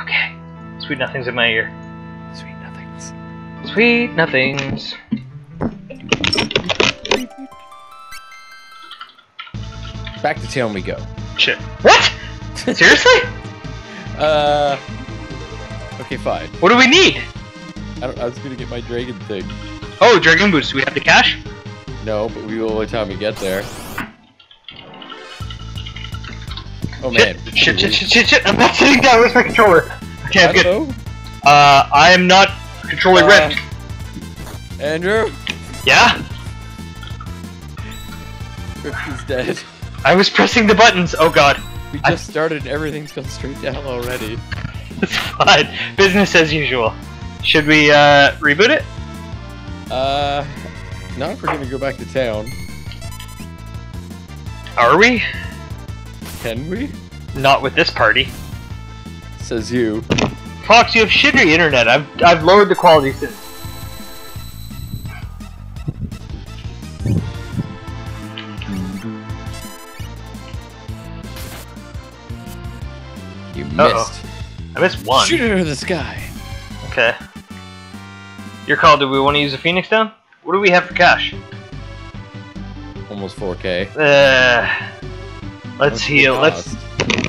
Okay. Sweet nothings in my ear. Sweet nothings. Sweet nothings. Back to town we go. Shit. What? Seriously? Uh. Okay, fine. What do we need? I, I was gonna get my dragon thing. Oh, dragon boots. Do we have the cash? No, but we will by the time we get there. Oh man. Shit, shit, shit, shit, shit. I'm not sitting down. Where's my controller? Okay, I I'm good. Uh, I am not controlling Uh, ripped. Andrew, Yeah? Rifty's dead. I was pressing the buttons. Oh god. We I- just started and everything's gone straight down already. It's fine. Business as usual. Should we, uh, reboot it? Uh, not if we're gonna go back to town. Are we? Can we? Not with this party. Says you. Fox, you have shitty internet. I've, I've lowered the quality since. You missed. I missed one. Shoot it out of the sky. Okay. Your call, do we want to use a Phoenix down? What do we have for cash? Almost 4K. Uh, let's heal. Let's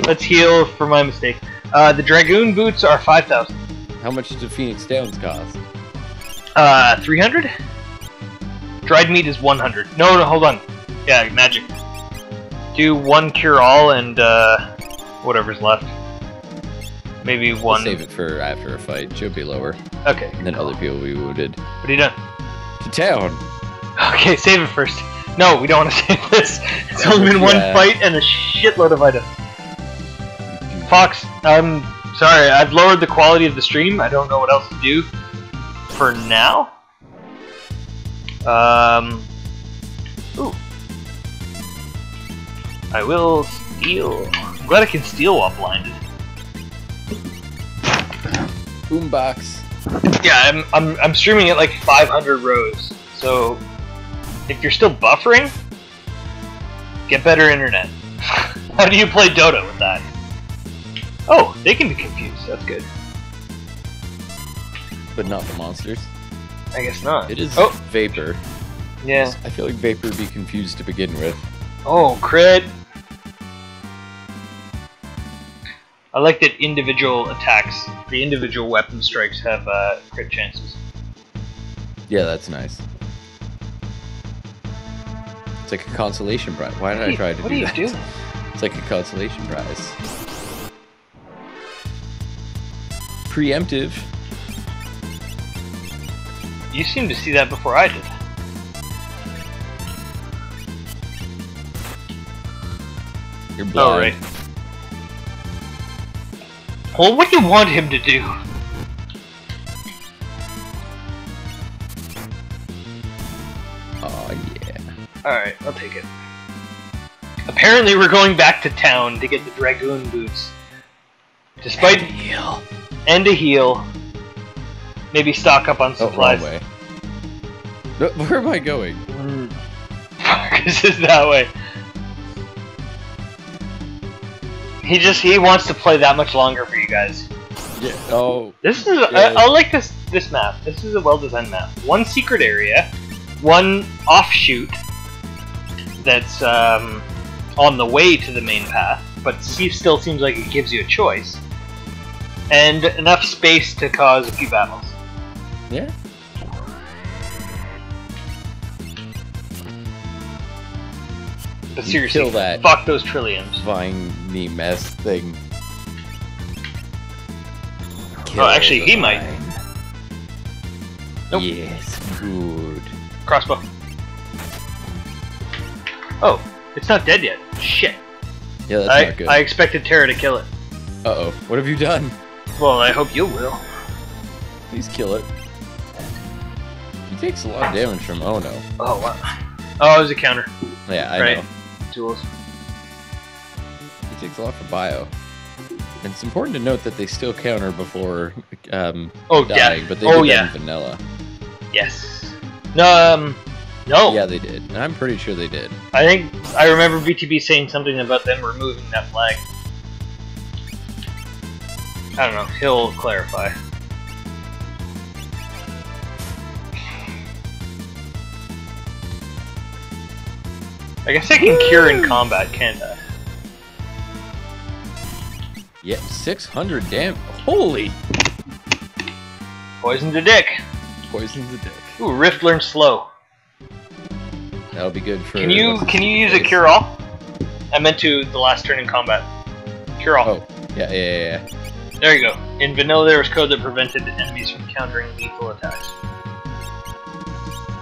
let's heal for my mistake. Uh, the dragoon boots are five thousand. How much did Phoenix Downs cost? Uh, three hundred. Dried meat is one hundred. No, no, hold on. Yeah, magic. Do one cure all and uh, whatever's left. Maybe We'll one. save it for after a fight. Should be lower. Okay. And then other people will be wounded. What are you done? To town. Okay, save it first. No, we don't want to save this. It's only been one Yeah. fight and a shitload of items. Fox, I'm sorry. I've lowered the quality of the stream. I don't know what else to do for now. Um. Ooh. I will steal. I'm glad I can steal while blinded. Boombox. Yeah, I'm, I'm, I'm streaming at like 500 rows. So if you're still buffering, get better internet. How do you play Dota with that? Oh, they can be confused. That's good. But not the monsters. I guess not. It is Oh, Vapor. yeah. I feel like Vapor would be confused to begin with. Oh, crit. I like that individual attacks, the individual weapon strikes have uh, crit chances. Yeah, that's nice. It's like a consolation prize. Why did I try to what do are you that? doing? It's like a consolation prize. Preemptive. You seem to see that before I did. You're oh, blind. Oh, right. Well, what do you want him to do? Oh yeah. Alright, I'll take it. Apparently, we're going back to town to get the Dragoon boots. Despite. heal. And a heal. Maybe stock up on Oh, supplies. way. No, where am I going? Mm. This is that way. He just he wants to play that much longer for you guys. Yeah. Oh. This is I, I like this this map. This is a well designed map. One secret area, one offshoot that's um, on the way to the main path, but still seems like it gives you a choice, and enough space to cause a few battles. Yeah. But You seriously, kill that. fuck those Triliums. Viney mess thing. Oh, actually, the he might. Nope. Yes, good. Crossbow. Oh, it's not dead yet. Shit. Yeah, that's I, not good. I expected Terra to kill it. Uh oh. What have you done? Well, I hope you will. Please kill it. He takes a lot of damage from Ono. Oh, wow. Oh, it was a counter. Yeah, I Right. know. Tools. He takes a lot for bio. And it's important to note that they still counter before um, Oh, dying, yeah. but they oh, yeah. vanilla. Yes. No, um, no. Yeah, they did. And I'm pretty sure they did. I think I remember BTB saying something about them removing that flag. I don't know. He'll clarify. I guess I can cure in combat, can't I? Yeah, 600 damn. Holy! Poison to dick. Poison's a dick. Ooh, Rift learns slow. That'll be good for. Can you can you use a cure all? I meant to the last turn in combat. Cure all. Oh, yeah, yeah, yeah. yeah. There you go. In vanilla, there was code that prevented enemies from countering lethal attacks.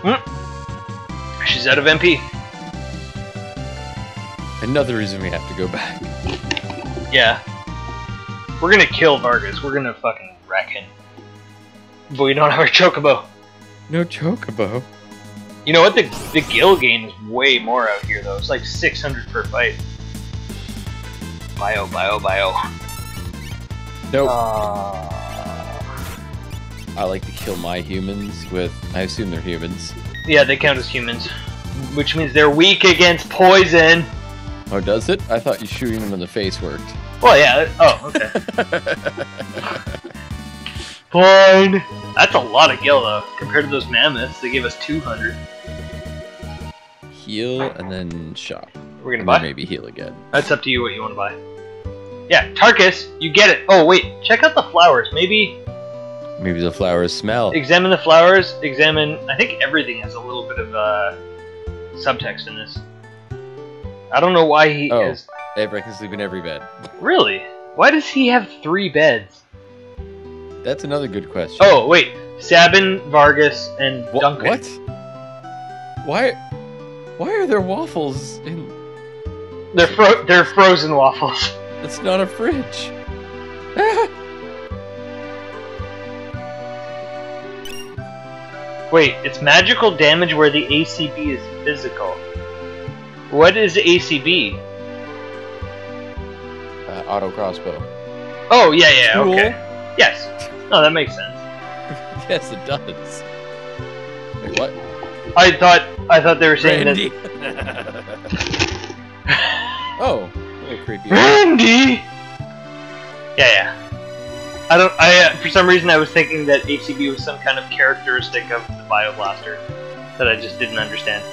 Hmm. She's out of MP. Another reason we have to go back. Yeah. We're gonna kill Vargas. We're gonna fucking wreck him. But we don't have our chocobo. No chocobo. You know what? The the gil gain is way more out here though. It's like 600 per fight. Bio, bio, bio. Nope. Uh, I like to kill my humans with. I assume they're humans. yeah, they count as humans, which means they're weak against poison. Oh, does it? I thought you shooting them in the face worked. Well, yeah. Oh, okay. Fine. That's a lot of gil though, compared to those mammoths. They gave us 200. heal and then shop. We're gonna And buy. maybe heal again. That's up to you what you want to buy. Yeah, Tarkus, you get it. Oh wait, check out the flowers. Maybe Maybe the flowers smell. examine the flowers. Examine. I think everything has a little bit of uh, subtext in this. I don't know why he Oh. is. Everyone can sleep in every bed. Really? Why does he have three beds? That's another good question. Oh wait, Sabin, Vargas, and Wha- Duncan. what? Why? Why are there waffles in? They're fro- they're frozen waffles. It's not a fridge. Wait, it's magical damage where the ACB is physical. What is ACB? Uh, auto crossbow. Oh yeah, yeah, Cool. okay. Yes. No, that makes sense. yes, it does. Wait, what? I thought I thought they were saying Randy. that. oh, creepy. Randy. Yeah, yeah. I don't. I uh, for some reason I was thinking that ACB was some kind of characteristic of the Bioblaster that I just didn't understand.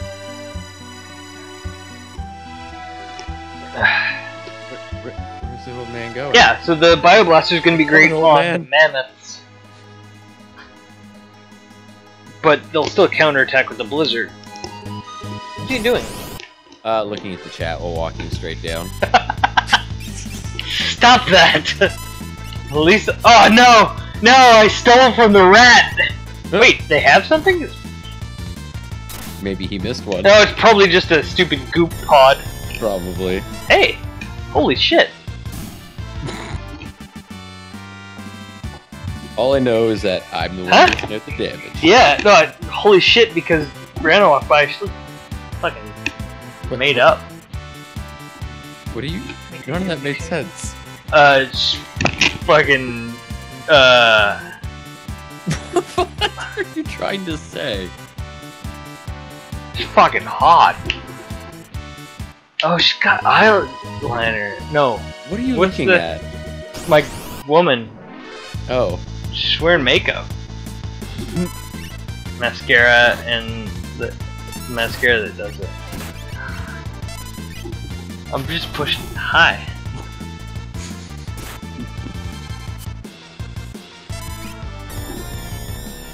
Where- where- where's the old man going? yeah, so the Bioblaster is going to be great old on man. But they'll still counterattack with the blizzard. What are you doing? Uh, looking at the chat while walking straight down. Stop that! Lisa. Oh no! No, I stole from the rat! Wait, they have something? Maybe he missed one. No, it's probably just a stupid goop pod. Probably. Hey! Holy shit! All I know is that I'm the one Huh? looking at the damage. Yeah, no, I, holy shit, because Brianna walked by, she looked fucking made up. What do you? None of that makes sense. Uh, sh- fucking, uh, what are you trying to say? she's fucking hot. Oh, she's got eyeliner. No, What are you What's looking the- at? my woman. Oh, She's wearing makeup. Mascara and the mascara that does it. I'm just pushing high.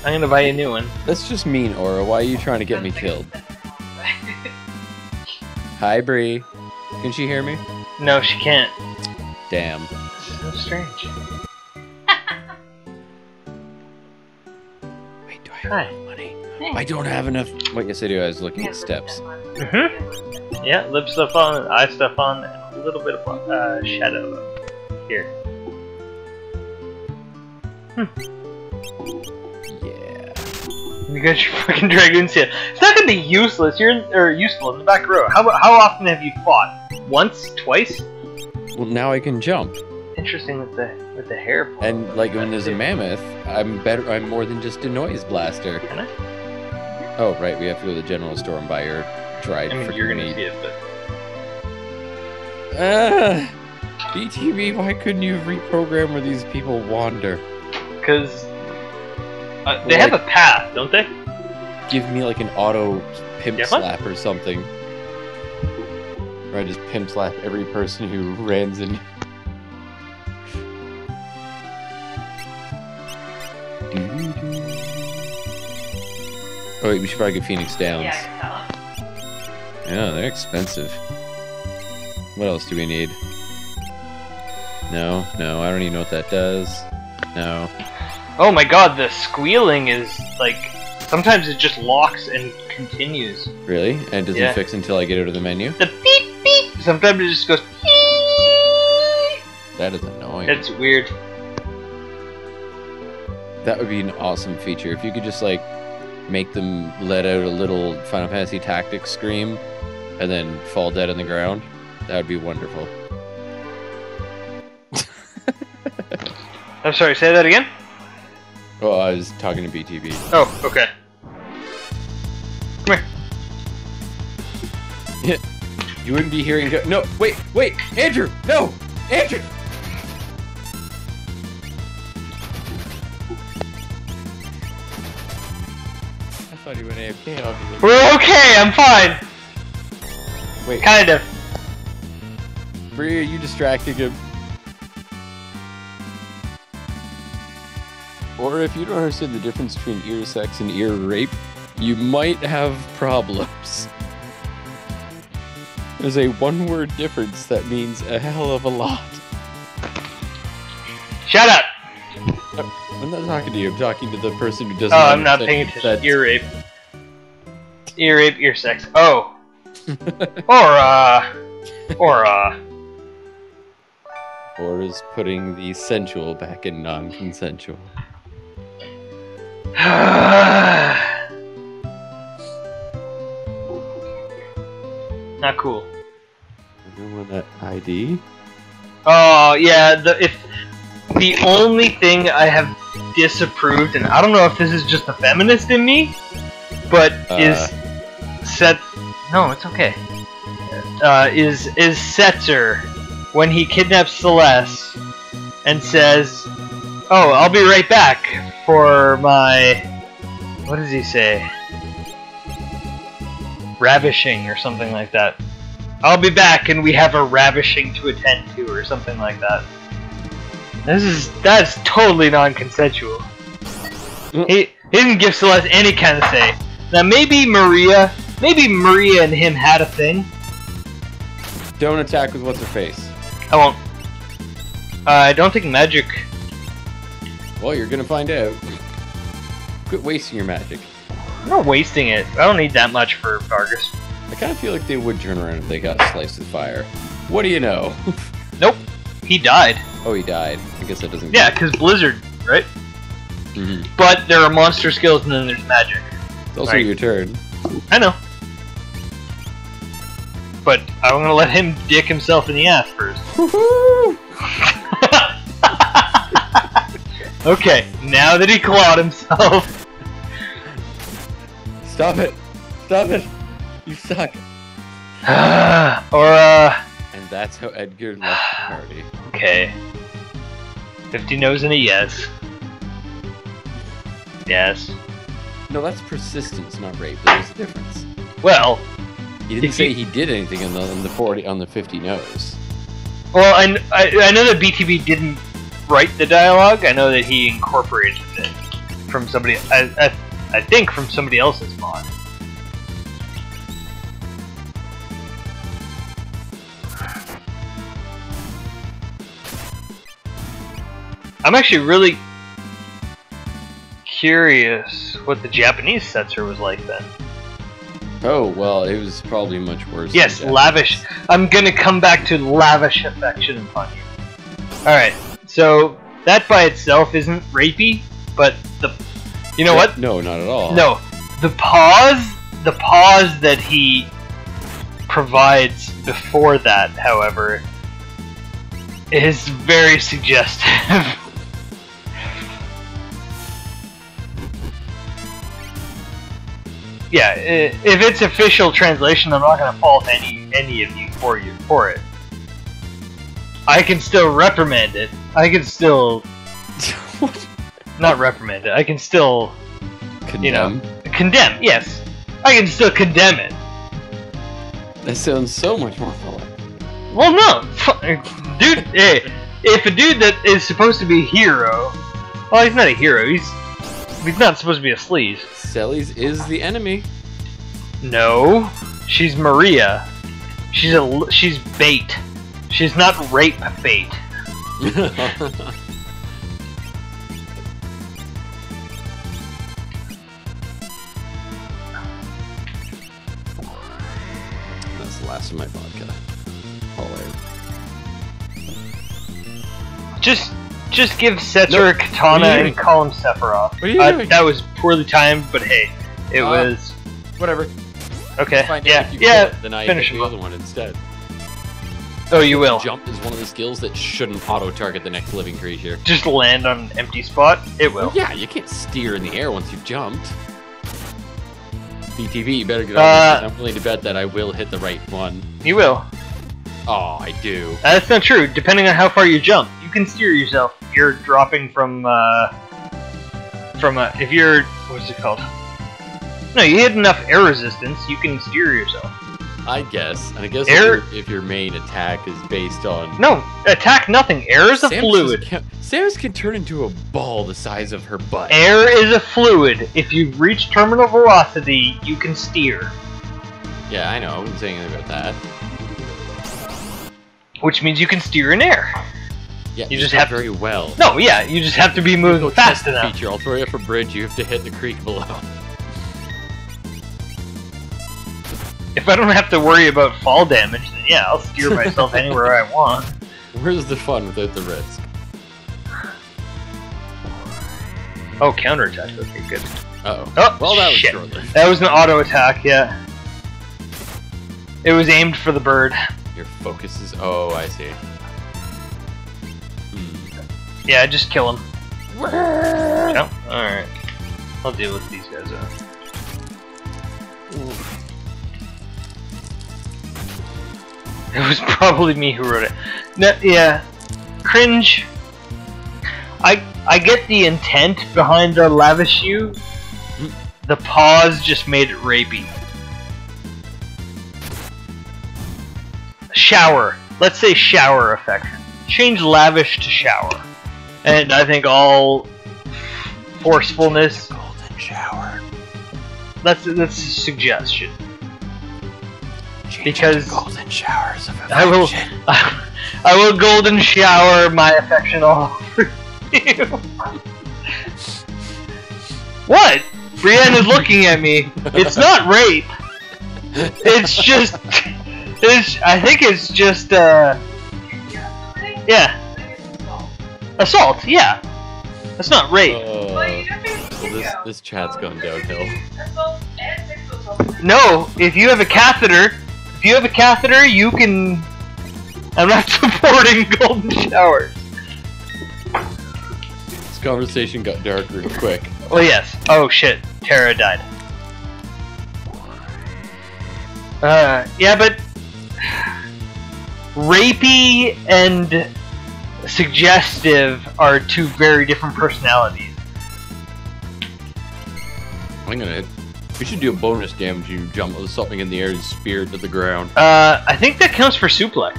I'm gonna buy you a new one. that's just mean, Aura. Why are you trying to get me killed? Hi, Bree. Can she hear me? No, she can't. Damn. This is So strange. Hi. have money? I don't have enough. What yes, I do. I was looking at steps. Mm-hmm. Yeah, lip stuff on, eye stuff on, and a little bit of uh, shadow here. Yeah. You got your fucking dragoons here. It's not gonna be useless. You're in, or useful in the back row. How how often have you fought? Once, twice? Well, now I can jump. Interesting that the with the hair. pull. And like when there's a mammoth, I'm better. I'm more than just a noise blaster. Oh, right. We have to go to the general store and buy your dried I mean, you're gonna meat. see it, but Ah, BTB, why couldn't you reprogram where these people wander? Because uh, they Well, have a path, don't they? Give me like an auto pimp Yeah, slap or something. Or I just pimp slap every person who runs in. Oh wait, we should probably get Phoenix Downs. Yeah, they're expensive. What else do we need? No, no, I don't even know what that does. No. Oh my god, the squealing is like sometimes it just locks and continues. Really? And it doesn't Yeah. fix until I get out of the menu? The beep beep. Sometimes it just goes. beep. That is annoying. It's weird. That would be an awesome feature. If you could just like make them let out a little Final Fantasy Tactics scream and then fall dead on the ground, that would be wonderful. I'm sorry. Say that again. Oh, I was talking to BTB. Oh, okay. Come here. You wouldn't be hearing. Go- no, wait, wait, Andrew, no, Andrew. I thought he went AFK. obviously. We're okay. I'm fine. Wait, Kind of. Bree, are you distracting him? Or if you don't understand the difference between ear sex and ear rape, you might have problems. There's a one word difference that means a hell of a lot. Shut up. I'm not talking to you, I'm talking to the person who doesn't Oh, I'm not understand paying attention. that- Ear rape. Ear rape, ear sex. Oh. or, uh. Or, uh. Or is putting the sensual back in non consensual. Not cool. Remember that ID? Oh yeah, the if the only thing I have disapproved, and I don't know if this is just the feminist in me, but is set. No, it's okay. Uh, is is Setzer when he kidnaps Celeste and says, "Oh, I'll be right back for my what does he say? Ravishing or something like that." I'll be back and we have a ravishing to attend to or something like that. This is that's totally non-consensual. He, he didn't give Celeste any kind of say. Now maybe Maria, maybe Maria and him had a thing. Don't attack with what's her face. I won't. Uh, I don't think magic. Well, you're gonna find out. Quit wasting your magic. I'm not wasting it. I don't need that much for Vargas. I kind of feel like they would turn around if they got sliced with fire. What do you know? Nope. He died. oh, he died. I guess that doesn't. Yeah, because Blizzard, right? Mhm. But there are monster skills and then there's magic. It's also Right. your turn. I know. But I'm gonna let him dick himself in the ass first. okay, now that he clawed himself. Stop it! Stop it! You suck. or, uh. And that's how Edgar left the party. Okay. 50 no's and a yes. Yes. No, that's persistence, not rape. There's a difference. Well, He didn't If say you- he did anything on the on the forty on the fifty no's. well, I, I, I know that BTB didn't write the dialogue. I know that he incorporated it from somebody. I, I, I think from somebody else's mod. I'm actually really curious what the Japanese Setzer was like then. Oh well, it was probably much worse. Yes, lavish. I'm gonna come back to lavish affection upon you. Alright, so that by itself isn't rapey, but the. You know what? No, not at all. No. The pause. The pause that he provides before that, however, is very suggestive. yeah, if it's official translation, I'm not gonna fault any any of you for you for it. I can still reprimand it. I can still not reprimand it. I can still You know. Condemn. condemn. Yes, I can still condemn it. That sounds so much more fun. Well, no, dude. Hey, if a dude that is supposed to be a hero, well, he's not a hero. He's he's not supposed to be a sleaze. Celes is the enemy. No, she's Maria. She's a she's bait. She's not rape bait. That's the last of my vodka. All Just just give Setzer a katana and call him Sephiroth. What are you Uh, doing? that was poorly timed, but hey, it Uh, was Whatever. okay. Yeah, if you yeah. then I finish the other one instead. Oh, you will. Jump is one of the skills that shouldn't auto-target the next living creature. Just land on an empty spot. It will. Well, yeah, you can't steer in the air once you've jumped. BTB, you better get on Uh, this. I'm willing to bet that I will hit the right one. You will. Oh, I do. That's not true. Depending on how far you jump, you can steer yourself. You're dropping from uh, from uh, if you're what's it called? No, you hit enough air resistance, you can steer yourself. I guess. And I guess Air- if, your, if your main attack is based on. No, attack nothing. Air is a Samus fluid. Can, Samus can turn into a ball the size of her butt. Air is a fluid. If you reach terminal velocity, you can steer, Yeah, I know. I wasn't saying anything about that. which means you can steer in air. Yeah, You just have to- very well. No, yeah, you just have to be moving test fast enough. feature. I'll throw you off a bridge. You have to hit the creek below. If I don't have to worry about fall damage, then yeah, I'll steer myself anywhere I want. Where's the fun without the risk? Oh, counterattack. Okay, good. Uh oh. Oh, Well, that was shit. short-lived. That was an auto attack, yeah. It was aimed for the bird. Your focus is. Oh, I see. Yeah, just kill him. Oh, alright. I'll deal with these guys uh. It was probably me who wrote it. No, yeah. Cringe. I I get the intent behind the lavish you. The pause just made it rapey. Shower. Let's say shower affection. Change lavish to shower. And I think all forcefulness. Golden shower. That's that's a suggestion. Because- golden showers of I will- I will golden shower my affection all over you. what? Brienne is looking at me. It's not rape. It's just. It's. I think it's just. uh... Yeah. Assault. Yeah. That's not rape. Uh, this this chat's gone downhill. No. If you have a catheter, if you have a catheter, you can. I'm not supporting golden showers. This conversation got dark real quick. Oh yes. Oh shit. Terra died. Uh, yeah, but rapey and suggestive are two very different personalities. I'm gonna. We should do a bonus damage. You jump with something in the air and spear it to the ground. Uh, I think that counts for suplex.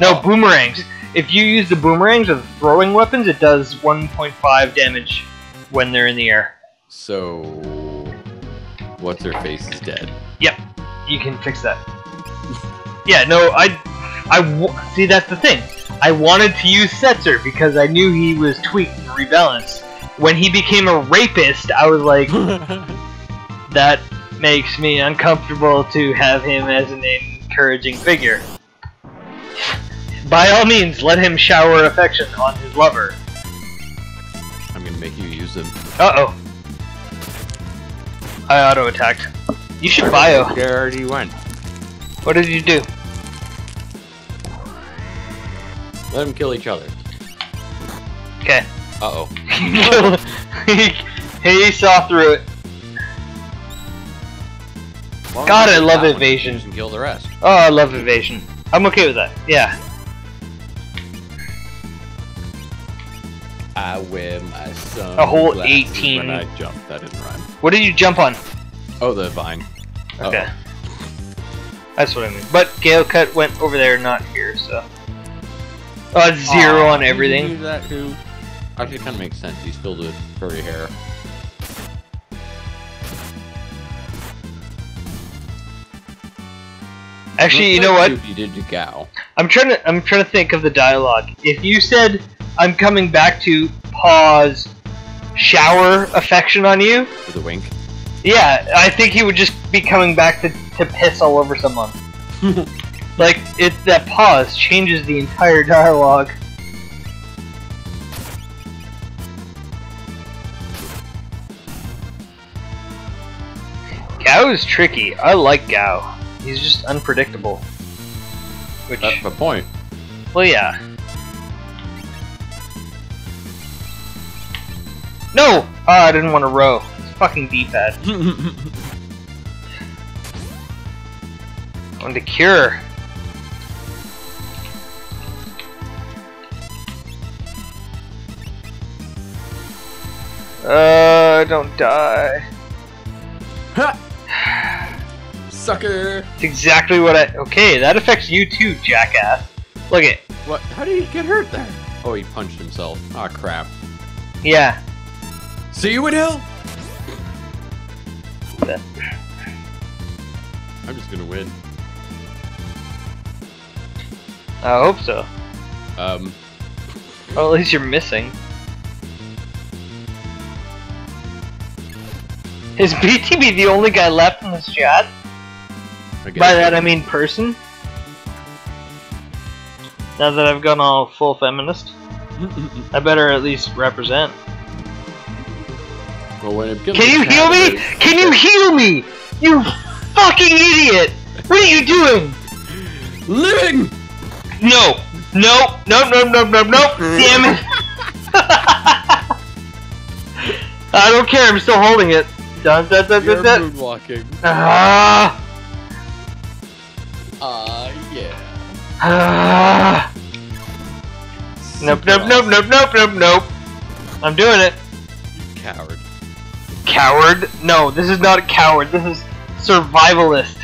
No, Oh. boomerangs. If you use the boomerangs as throwing weapons, it does 1.5 damage when they're in the air. So, what's her face is dead. Yep, you can fix that. yeah, no, I, I w- see. That's the thing. I wanted to use Setzer because I knew he was tweaked and rebalanced. When he became a rapist, I was like, that makes me uncomfortable to have him as an encouraging figure. By all means, let him shower affection on his lover. I'm gonna make you use them. Uh oh. I auto attacked. You should bio. Where already went. What did you do? Let them kill each other. Okay. Uh oh. he, he saw through it. Well, God, I love evasion. And kill the rest. Oh, I love evasion. I'm okay with that. Yeah. I wear my son. A whole 18. When I jump, that didn't rhyme. What did you jump on? Oh, the vine. Okay. Uh -oh. That's what I mean. But Gale Cut went over there, not here, so. Uh, zero on everything. do that too. Actually, kind of makes sense. He's filled with furry hair. Actually, you know what? You did Gau. I'm trying to I'm trying to think of the dialogue. If you said I'm coming back to pause shower affection on you, with a wink. yeah, I think he would just be coming back to, to piss all over someone. like it that pause changes the entire dialogue. Gau is tricky. I like Gau. He's just unpredictable. Which That's the point. well, yeah. No! Oh, I didn't want to row. It's fucking D-pad. On to cure. Uh, don't die. Ha! Sucker! It's exactly what I. Okay, that affects you too, jackass. Look it. What? How did he get hurt there? Oh, he punched himself. Ah, crap. Yeah. See you in hell! I'm just gonna win. I hope so. Um, Well, at least you're missing. Is BTB the only guy left in this chat? By that I mean person. Now that I've gone all full feminist, I better at least represent. well, when it Can you heal me? Can you heal me? You fucking idiot! What are you doing? Living! No! No! No! No! No! No! No! Damn it! I don't care. I'm still holding it. Dun, dun, dun, You're dun, dun. moonwalking. Ah! Ah, yeah. Ah! Nope, nope, nope, nope, nope, nope, nope. I'm doing it. awesome. Coward. Coward? No, this is not a coward. This is survivalist.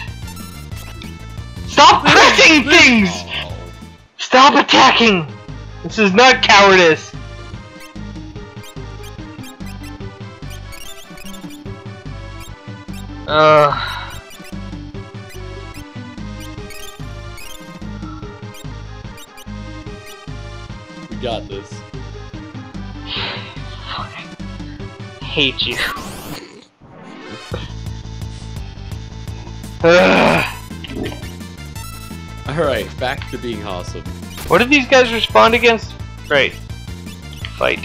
Stop pressing things! Stop attacking! This is not cowardice. Uh. We got this. hate you. Alright, back to being awesome. what did these guys respond against? Right. Fight.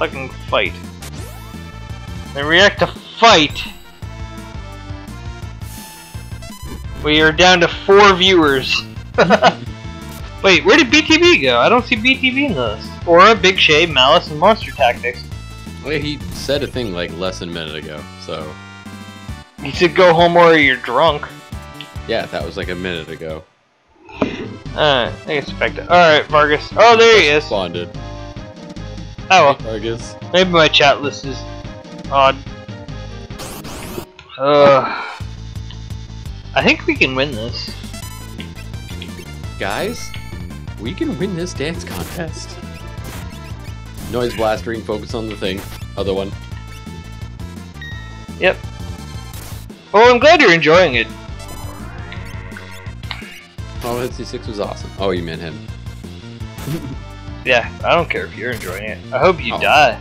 Fucking fight. They react to fight. We are down to four viewers. Wait, where did BTB go? I don't see BTB in this. Aura, Big Shade, Malice, and Monster Tactics. Wait, he said a thing like less than a minute ago, so He said go home or you're drunk. yeah, that was like a minute ago. Uh, I expect it. Alright, Vargas. Oh, there he is. Bonded. Oh, Responded. well. Vargas. Maybe my chat list is odd. Uh, I think we can win this. Guys, we can win this dance contest. Noise blastering, focus on the thing. Other one. Yep. Well, I'm glad you're enjoying it. Oh, Hitsy 6 was awesome. Oh, you meant him. Yeah, I don't care if you're enjoying it. I hope you Oh. die.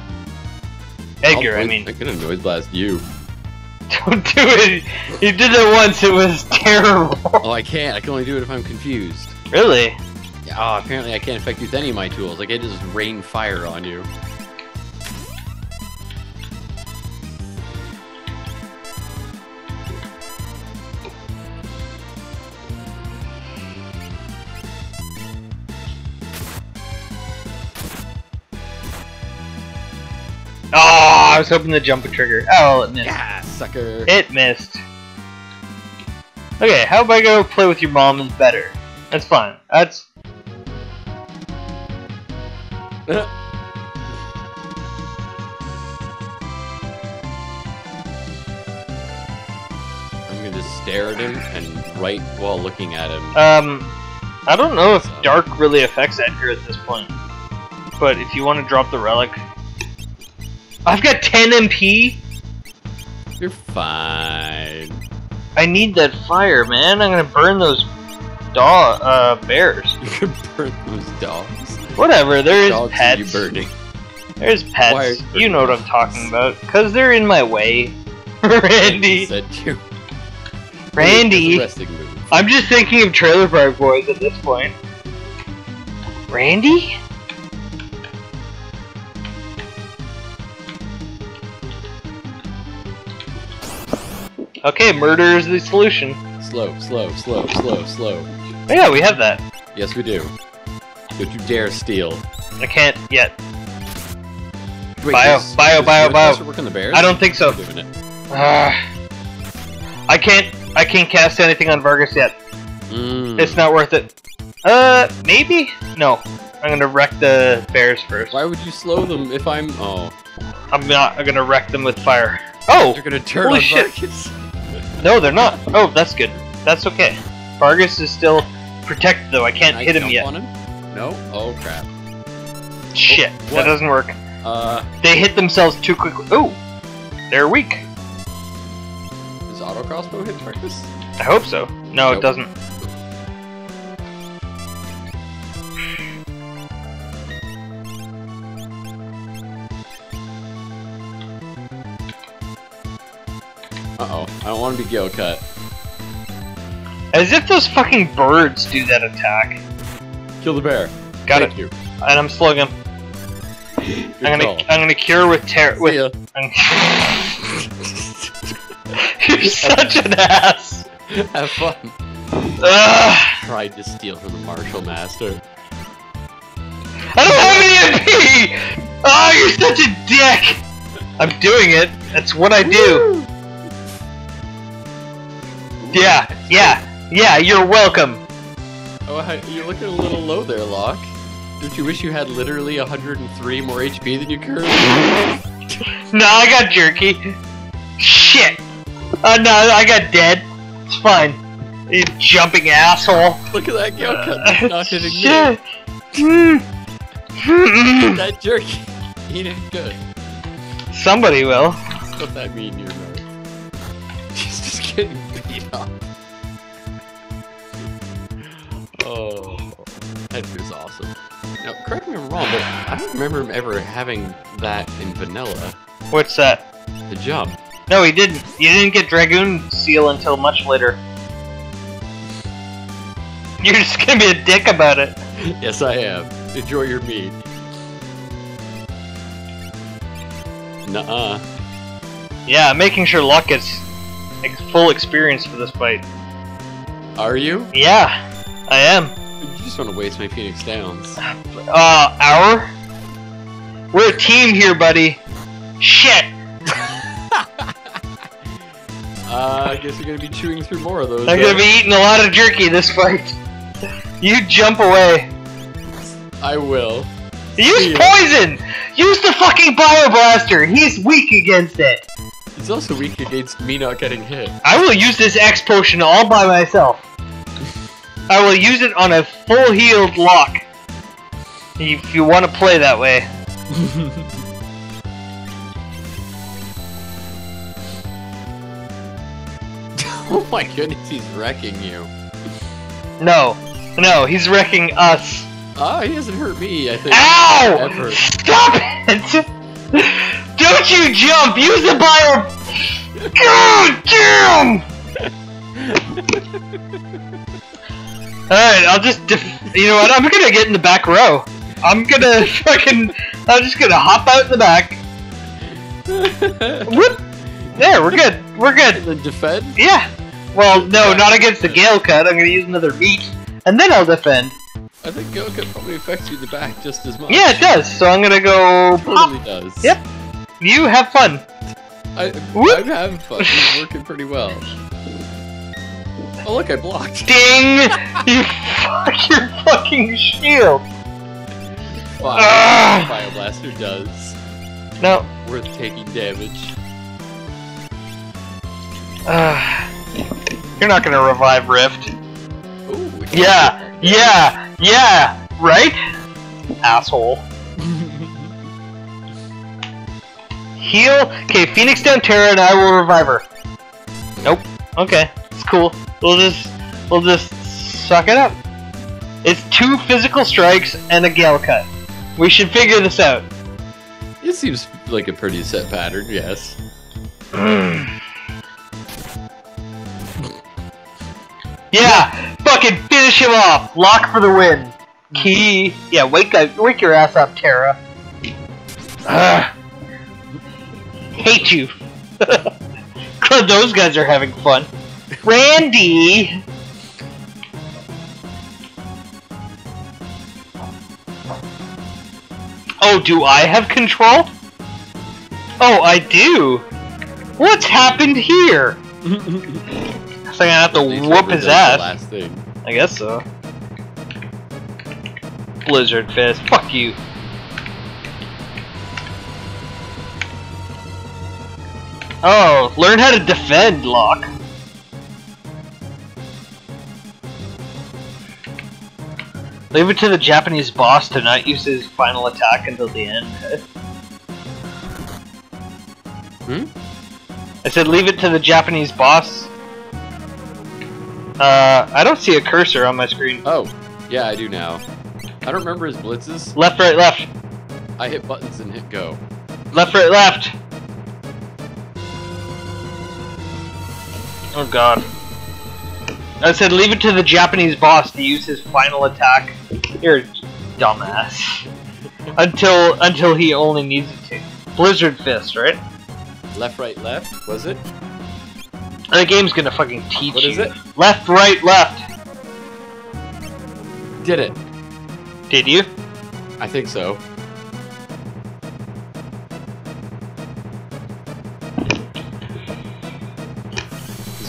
Edgar, I mean, I'm gonna noise blast you. Don't do it. You did it once. It was terrible. Oh, I can't. I can only do it if I'm confused. really? Yeah, Oh, apparently I can't affect you with any of my tools. Like, I just rain fire on you. I was hoping to jump a trigger. Oh, it missed. Yeah, sucker. It missed. Okay, how about I go play with your mom and better? That's fine. That's. I'm gonna just stare at him and right while looking at him. Um, I don't know if dark really affects Edgar at this point, but if you want to drop the relic, I've got 10 MP. You're fine. I need that fire, man. I'm gonna burn those dog uh bears. You could burn those dogs. Whatever. There is dogs pets. you burning. There's pets. you know what I'm talking about. Cause they're in my way. Randy. Said you. Randy. I'm just thinking of Trailer Park Boys at this point. Randy? Okay, murder is the solution. Slow, slow, slow, slow, slow. Oh, yeah, we have that. Yes, we do. Don't you dare steal. I can't yet. Wait, Bio, does- bio, does bio, bio. Work on the bears? I don't think so. I'm doing it. Ah. I can't. I can't cast anything on Vargas yet. Mm. It's not worth it. Uh, maybe? No. I'm gonna wreck the bears first. Why would you slow them if I'm? Oh, I'm not. I'm gonna wreck them with fire. Oh they're gonna turn Holy on shit. Vargas. No, they're not. Oh, that's good. That's okay. Vargas is still protected though. I can't Can I hit him yet. Him? No. Oh crap. Shit, Oh, that doesn't work. Uh, They hit themselves too quickly. Ooh, they're weak. does auto crossbow hit Vargas? I hope so. No, it doesn't. Uh oh. I don't want to be Gale cut. As if those fucking birds do that attack. Kill the bear. Got Thank it. you. And I'm slugging. Good I'm gonna. call. I'm gonna cure with Terra. See With. ya. You're such an ass. Have fun. Ugh. Tried to steal from the martial master. I don't have any MP! Oh, you're such a dick! I'm doing it. That's what I do. Yeah, yeah, yeah, you're welcome. Oh, you're looking a little low there, Locke. Don't you wish you had literally 103 more HP than you currently have? No, I got jerky. Shit. Uh, no, I got dead. It's fine. You jumping asshole. Look at that Gale cut. That's not hitting me. Shit. Mm. That jerky. Eat it good. Somebody will. What that mean, your mouth? He's just up. Oh, that was awesome. Now, correct me if I'm wrong, but I don't remember him ever having that in vanilla. What's that? The jump. No, he didn't. You didn't get Dragoon Seal until much later. You're just gonna be a dick about it. Yes, I am. Enjoy your meat. Nuh-uh. Yeah, making sure Locke gets full experience for this fight. Are you? Yeah, I am. You just want to waste my Phoenix Downs. Uh, hour? We're a team here, buddy. Shit! Uh, I guess you're gonna be chewing through more of those. I'm gonna be eating a lot of jerky this fight. You jump away. I will. Use poison! Use the fucking bio blaster! He's weak against it! It's also weak against me not getting hit. I will use this X potion all by myself. I will use it on a full healed Locke. If you want to play that way. oh my goodness, he's wrecking you. No. No, he's wrecking us. Ah, he hasn't hurt me, I think. Ow! Ever. Stop it! Don't you jump! Use the bio. God damn! Alright, I'll just. Def- you know what? I'm gonna get in the back row. I'm gonna fucking. I'm just gonna hop out in the back. Whoop! There, we're good. We're good. then defend? Yeah. Well, no, not against the Gale Cut. I'm gonna use another beat, and then I'll defend. I think Goka probably affects you in the back just as much. Yeah, it does. So I'm gonna go. It totally does. Yep. You have fun. I. I'm having fun. It's working pretty well. Oh, look, I blocked. Ding! you fuck your fucking shield. Fire. Ah. Fire Blaster does. No. Worth taking damage. Uh, You're not gonna revive Rift. Ooh, Yeah, yeah, yeah, right? Asshole. Heal. Okay, Phoenix down Terra and I will revive her. Nope. Okay, it's cool. We'll just, we'll just suck it up. It's two physical strikes and a Gale Cut. We should figure this out. It seems like a pretty set pattern, yes. yeah, fucking finish him off. Locke for the win. Key. Yeah, wake up, wake your ass up, Terra. Ugh. Ah. Hate you. Glad those guys are having fun. Randy. Oh, do I have control? Oh, I do. What's happened here? I'm gonna have to whoop his ass. Last thing. I guess so. Blizzard Fist, fuck you. Oh, learn how to defend, Locke. Leave it to the Japanese boss to not use his final attack until the end. Hmm? I said leave it to the Japanese boss. Uh, I don't see a cursor on my screen. Oh, yeah, I do now. I don't remember his blitzes. Left, right, left. I hit buttons and hit go. Left, right, left. Oh god. I said leave it to the Japanese boss to use his final attack. You're a dumbass. until until he only needs it to. Blizzard Fist, right? Left, right, left. Was it? The game's gonna fucking teach What you. What is it? Left, right, left. Did it? Did you? I think so.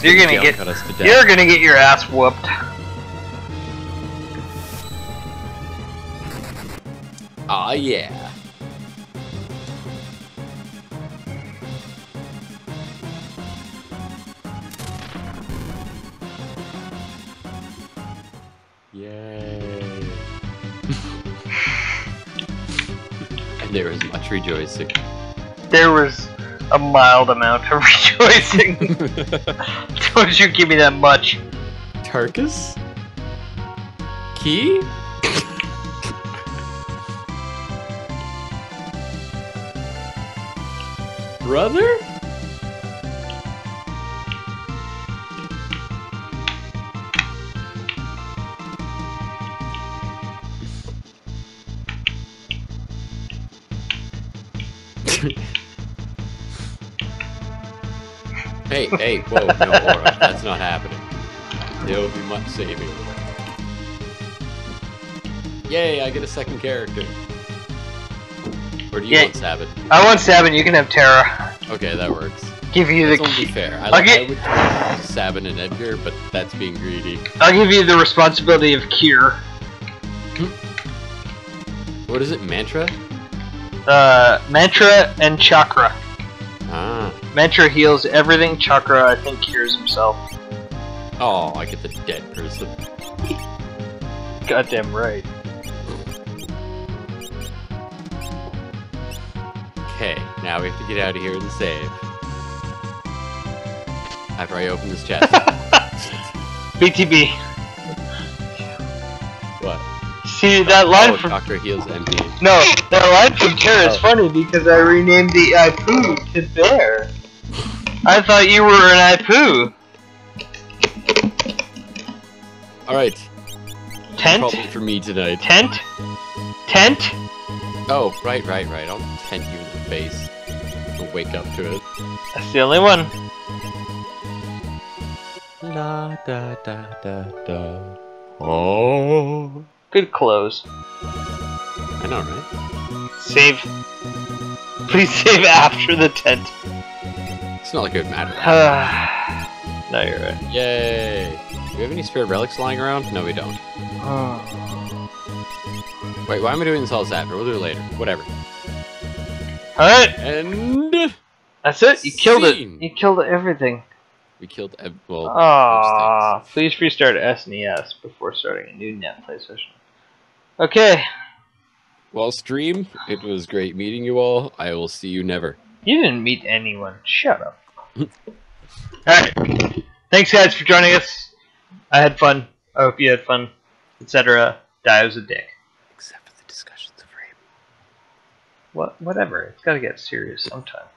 You're gonna get- us to death. You're gonna get your ass whooped. Ah, yeah. Yay. and there was much rejoicing. There was a mild amount of rejoicing. Don't you give me that much. Tarkus? Key? Brother? Hey, hey, whoa, no, Aura, that's not happening. There will be much saving. Yay, I get a second character. Or do you Yeah. want Sabbath? I want seven, you can have Terra. Okay, that works. Give you the only key. fair. I, I'll get- I would choose Sabin and Edgar, but that's being greedy. I'll give you the responsibility of cure. What is it, Mantra? Uh, mantra and chakra. Ah. Heals everything. Chakra, I think, cures himself. Oh, I get the dead person. Goddamn right. Okay, now we have to get out of here and save. After I open this chest. BTB. what? See that line oh, from Doctor heals MP. no, that line from Terra is Oh. funny because I renamed the Ipooh to Bear. I thought you were an Ipooh. Alright, Tent, for me tonight. tent, tent. Oh, right, right, right. I'll tent you in the face. I'll wake up to it. That's the only one. La da da da da. Oh. Good close. I know, right? Save. Please save after the tent. It's not like it would matter. no, you're right. Yay! Do we have any spare relics lying around? No, we don't. Wait, why am I doing this all this after? We'll do it later. Whatever. Alright, And that's it. You killed Scene. it. You killed everything. We killed. Ev- well, Ah, please restart SNES before starting a new net play session. Okay. Well, stream. It was great meeting you all. I will see you never. You didn't meet anyone. Shut up. Alright. Thanks, guys, for joining us. I had fun. I hope you had fun, etc. Dio's a dick. Except for the discussions of rape. What? Whatever. It's gotta get serious sometime.